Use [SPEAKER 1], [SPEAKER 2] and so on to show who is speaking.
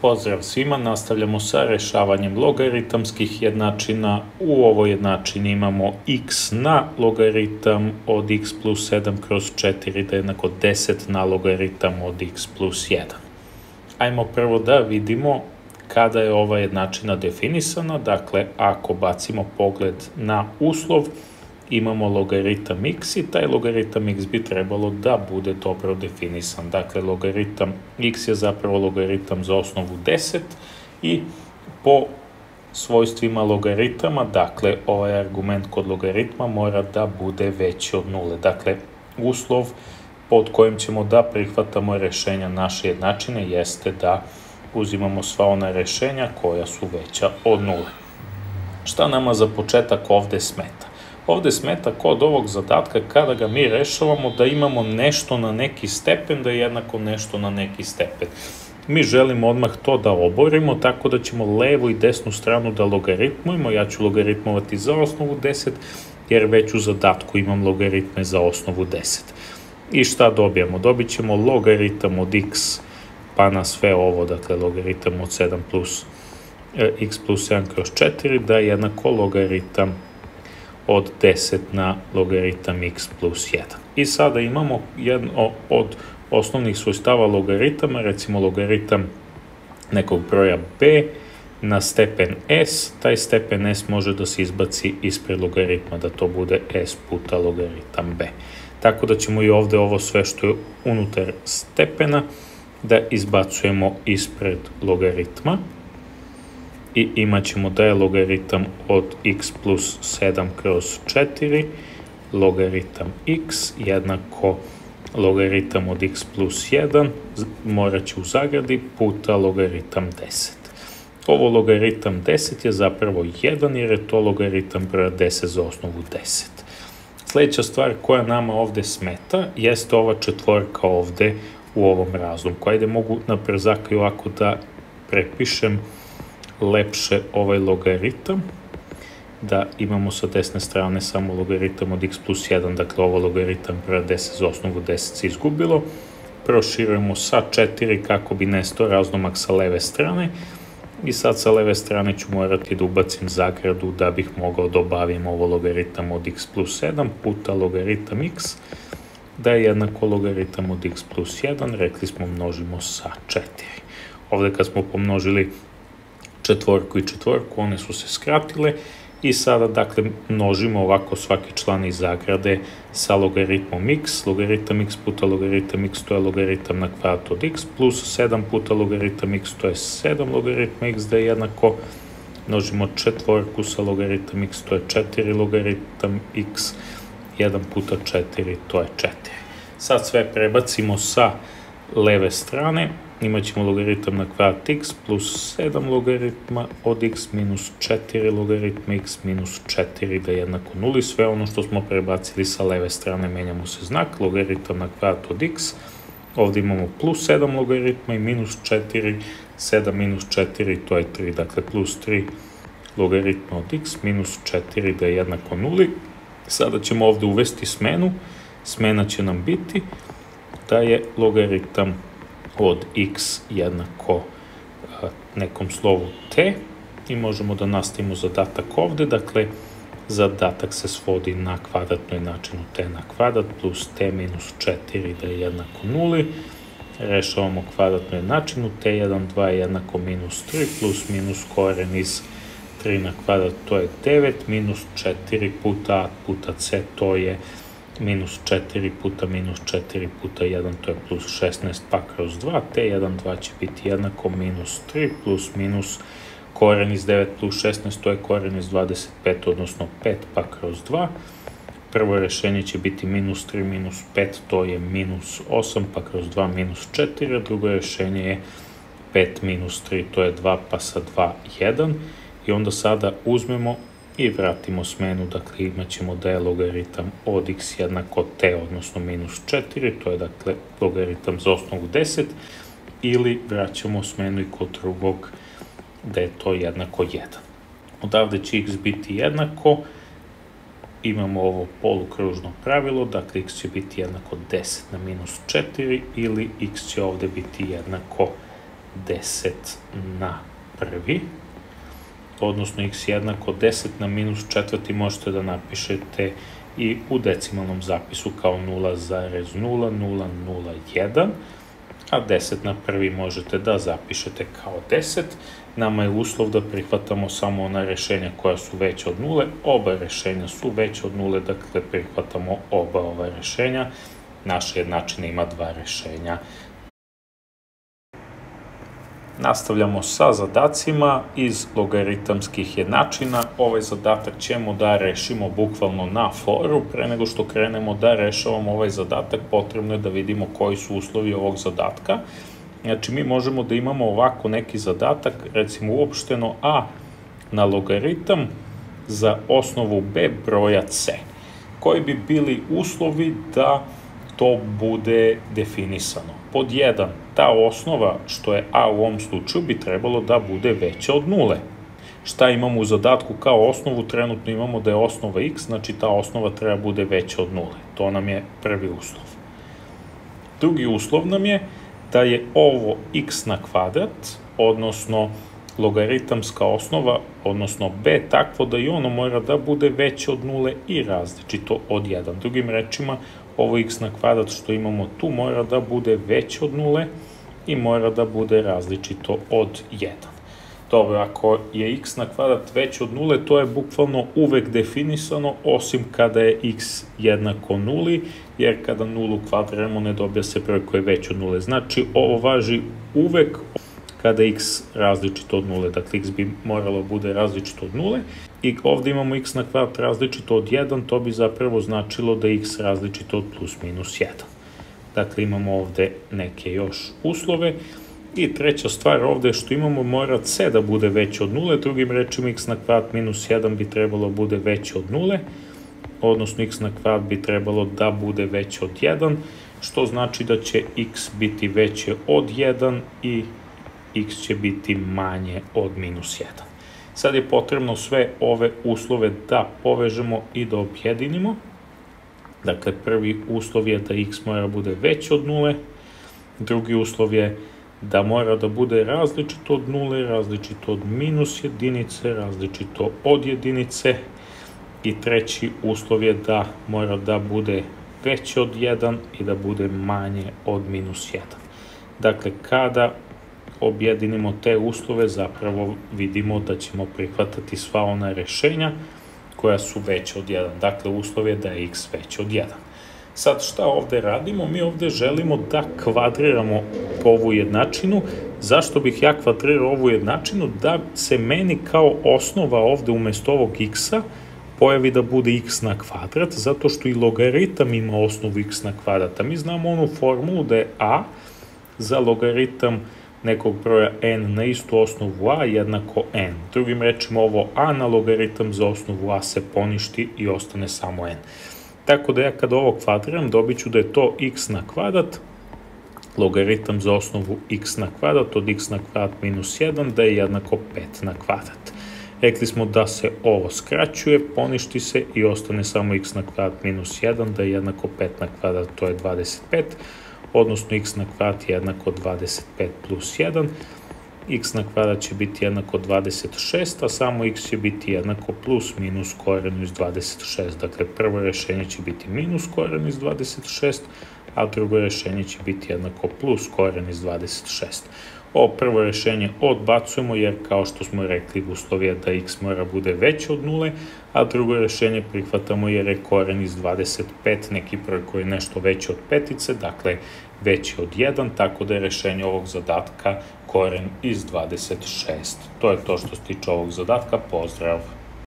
[SPEAKER 1] Pozdrav svima, nastavljamo sa rešavanjem logaritamskih jednačina. U ovoj jednačini imamo x na logaritam od x plus 7 kroz 4 da je jednako 10 na logaritam od x plus 1. Ajmo prvo da vidimo kada je ova jednačina definisana, dakle ako bacimo pogled na uslov, imamo logaritam x i taj logaritam x bi trebalo da bude dobro definisan. Dakle, logaritam x je zapravo logaritam za osnovu 10 i po svojstvima logaritama, dakle, ovaj argument kod logaritma mora da bude veći od nule. Dakle, uslov pod kojim ćemo da prihvatamo rešenja naše jednačine jeste da uzimamo sva ona rešenja koja su veća od nule. Šta nama za početak ovde smeta? Ovde smeta kod ovog zadatka kada ga mi rešavamo da imamo nešto na neki stepen da je jednako nešto na neki stepen. Mi želimo odmah to da oborimo tako da ćemo levu i desnu stranu da logaritmujemo. Ja ću logaritmovati za osnovu 10 jer već u zadatku imam logaritme za osnovu 10. I šta dobijamo? Dobit ćemo logaritam od x pa na sve ovo, dakle logaritam od 7 plus e, x plus 7 kroz 4 da je jednako logaritam od 10 na logaritam x plus 1. I sada imamo jedno od osnovnih svojstava logaritama, recimo logaritam nekog broja b na stepen s, taj stepen s može da se izbaci ispred logaritma, da to bude s puta logaritam b. Tako da ćemo i ovde ovo sve što je unutar stepena da izbacujemo ispred logaritma i imat ćemo da je logaritam od x plus 7 kroz 4 logaritam x jednako logaritam od x plus 1 morat će u zagradi puta logaritam 10. Ovo logaritam 10 je zapravo 1 jer je to logaritam broja 10 za osnovu 10. Sledeća stvar koja nama ovde smeta jeste ova četvorka ovde u ovom razlomku. Ajde mogu na przaka i ovako da prepišem lepše ovaj logaritam, da imamo sa desne strane samo logaritam od x plus 1, dakle ovo logaritam broja 10 za osnovu 10 se izgubilo. Proširujemo sa 4 kako bi nestao razlomak sa leve strane i sad sa leve strane ću morati da ubacim zagradu da bih mogao da obavim ovo logaritam od x plus 7 puta logaritam x da je jednako logaritam od x plus 1, rekli smo množimo sa 4. Ovde kad smo pomnožili četvorku i četvorku, one su se skratile i sada dakle množimo ovako svaki član iz zagrade sa logaritmom x, logaritam x puta logaritam x to je logaritam na kvadrat od x plus 7 puta logaritam x to je 7 logaritma x da je jednako množimo četvorku sa logaritam x to je 4 logaritam x 1 puta 4 to je 4. Sad sve prebacimo sa leve strane imat ćemo logaritam na kvadrat x plus 7 logaritma od x minus 4 logaritma x minus 4 da je jednako nuli. Sve ono što smo prebacili sa leve strane menjamo se znak, logaritam na kvadrat od x. Ovde imamo plus 7 logaritma i minus 4, 7 minus 4 to je 3, dakle plus 3 logaritma od x minus 4 da je jednako nuli. Sada ćemo ovde uvesti smenu, smena će nam biti da je logaritam od x jednako nekom slovu t i možemo da nastavimo zadatak ovde, dakle zadatak se svodi na kvadratnu jednačinu t na kvadrat plus t minus 4 da je jednako nuli, rešavamo kvadratnu jednačinu, t1, 2 je jednako minus 3 plus minus koren iz 3 na kvadrat, to je 9, minus 4 puta a puta c, to je 9 minus 4 puta minus 4 puta 1, to je plus 16 pa kroz 2, te 1, 2 će biti jednako minus 3 plus minus koren iz 9 plus 16, to je koren iz 25, odnosno 5 pa kroz 2. Prvo rešenje će biti minus 3 minus 5, to je minus 8 pa kroz 2 minus 4, a drugo rešenje je 5 minus 3, to je 2 pa sa 2, 1. I onda sada uzmemo i vratimo smenu, dakle imat ćemo da je logaritam od x jednako t, odnosno minus 4, to je dakle logaritam za osnovu 10, ili vraćamo smenu i kod drugog da je to jednako 1. Odavde će x biti jednako, imamo ovo polukružno pravilo, dakle x će biti jednako 10 na minus 4 ili x će ovde biti jednako 10 na prvi, odnosno x jednako 10 na minus četvrti možete da napišete i u decimalnom zapisu kao 0,0001, a 10 na prvi možete da zapišete kao 10. Nama je uslov da prihvatamo samo ona rešenja koja su veće od nule, oba rešenja su veće od nule, dakle prihvatamo oba ova rešenja. Naša jednačina ima dva rešenja. Nastavljamo sa zadacima iz logaritamskih jednačina. Ovaj zadatak ćemo da rešimo bukvalno na foru. Pre nego što krenemo da rešavamo ovaj zadatak, potrebno je da vidimo koji su uslovi ovog zadatka. Znači, mi možemo da imamo ovako neki zadatak, recimo uopšteno a na logaritam za osnovu b broja c. Koji bi bili uslovi da to bude definisano? Pod 1, ta osnova, što je a u ovom slučaju, bi trebalo da bude veća od nule. Šta imamo u zadatku kao osnovu? Trenutno imamo da je osnova x, znači ta osnova treba bude veća od nule. To nam je prvi uslov. Drugi uslov nam je da je ovo x na kvadrat, odnosno logaritamska osnova, odnosno b, takvo da i ono mora da bude veće od nule i različito od 1. Drugim rečima, ovo x na kvadrat što imamo tu mora da bude veće od nule i mora da bude različito od 1. Dobro, ako je x na kvadrat veće od nule, to je bukvalno uvek definisano, osim kada je x jednako nuli, jer kada nulu kvadriramo ne dobija se broj koji je veći od nule. Znači, ovo važi uvek kada x različito od nule, dakle x bi moralo bude različito od nule i ovde imamo x na kvadrat različito od 1, to bi zapravo značilo da je x različito od plus minus 1. Dakle, imamo ovde neke još uslove. I treća stvar ovde je što imamo mora c da bude veće od nule, drugim rečima x na kvadrat minus 1 bi trebalo da bude veće od nule, odnosno x na kvadrat bi trebalo da bude veće od 1, što znači da će x biti veće od 1 i x će biti manje od minus 1. Sad je potrebno sve ove uslove da povežemo i da objedinimo. Dakle, prvi uslov je da x mora bude veće od nule, drugi uslov je da mora da bude različito od nule, različito od minus jedinice, različito od jedinice i treći uslov je da mora da bude veće od 1 i da bude manje od minus 1. Dakle, kada objedinimo te uslove, zapravo vidimo da ćemo prihvatati sva ona rešenja koja su veće od 1. Dakle, uslov je da je x veće od 1. Sad šta ovde radimo? Mi ovde želimo da kvadriramo ovu jednačinu. Zašto bih ja kvadrirao ovu jednačinu? Da se meni kao osnova ovde umesto ovog x-a pojavi da bude x na kvadrat, zato što i logaritam ima osnovu x na kvadrat. A mi znamo onu formulu da je a za logaritam nekog broja n na istu osnovu a jednako n. Drugim rečima ovo a na logaritam za osnovu a se poništi i ostane samo n. Tako da ja kada ovo kvadriram dobit ću da je to x na kvadrat, logaritam za osnovu x na kvadrat od x na kvadrat minus 1 da je jednako 5 na kvadrat. Rekli smo da se ovo skraćuje, poništi se i ostane samo x na kvadrat minus 1 da je jednako 5 na kvadrat, to je 25, odnosno x na kvadrat je jednako 25 plus 1, x na kvadrat će biti jednako 26, a samo x će biti jednako plus minus korenu iz 26. Dakle, prvo rešenje će biti minus koren iz 26, a drugo rešenje će biti jednako plus koren iz 26. Ovo prvo rešenje odbacujemo jer kao što smo rekli uslov je da x mora bude veće od nule, a drugo rešenje prihvatamo jer je koren iz 25 neki broj koji je nešto veći od petice, dakle veći od 1, tako da je rešenje ovog zadatka koren iz 26. To je to što se tiče ovog zadatka, pozdrav!